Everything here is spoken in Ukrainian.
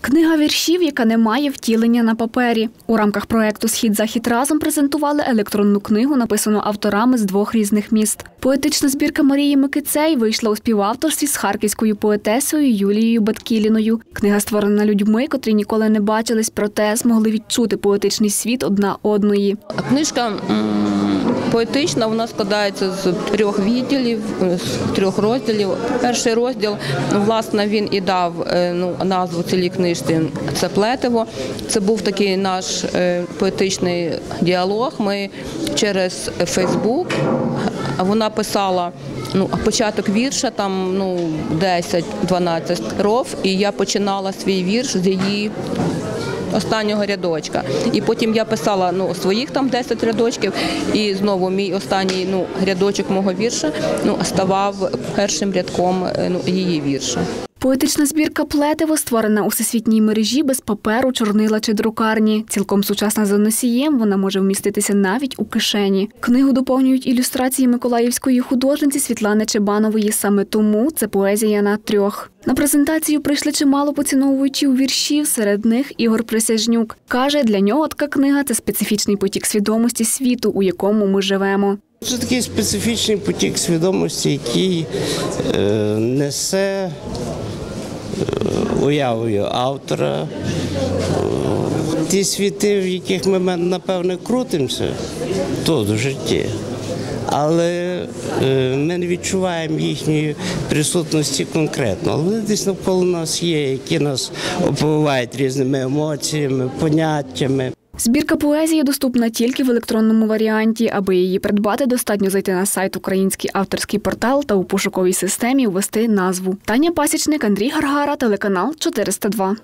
Книга віршів, яка не має втілення на папері. У рамках проекту Схід захід разом презентували електронну книгу, написану авторами з двох різних міст. Поетична збірка Марії Микицей вийшла у співавторстві з харківською поетесою Юлією Баткіліною. Книга створена людьми, котрі ніколи не бачились, проте змогли відчути поетичний світ одна одної. Книжка поетична, вона складається з трьох відділів, з трьох розділів. Перший розділ, власне, він і дав е, ну, назву цілій книжці. Це плетиво. Це був такий наш е, поетичний діалог. Ми через Фейсбук вона писала. Ну, початок вірша там ну 10-12 строф, і я починала свій вірш з її останнього рядочка. І потім я писала ну, своїх там 10 рядочків, і знову мій останній ну, рядочок мого вірша ну, ставав першим рядком е, ну, її вірша. Поетична збірка Плетиво створена у всесвітній мережі без паперу, чорнила чи друкарні. Цілком сучасна за носієм, вона може вміститися навіть у кишені. Книгу доповнюють ілюстрації миколаївської художниці Світлани Чебанової. Саме тому це поезія на трьох. На презентацію прийшли чимало поціновувачів віршів, серед них Ігор Присяжнюк. Каже, для нього така книга це специфічний потік свідомості світу, у якому ми живемо. Це такий специфічний потік свідомості, який е, несе уявою автора е, ті світи, в яких ми напевне крутимося тут в житті. Але е, ми не відчуваємо їхньої присутності конкретно. Але вони десь навколо нас є, які нас оповивають різними емоціями, поняттями. Збірка поезії доступна тільки в електронному варіанті. Аби її придбати, достатньо зайти на сайт Український авторський портал та у пошуковій системі ввести назву. Таня Пасічник, Андрій Гаргара, телеканал 402.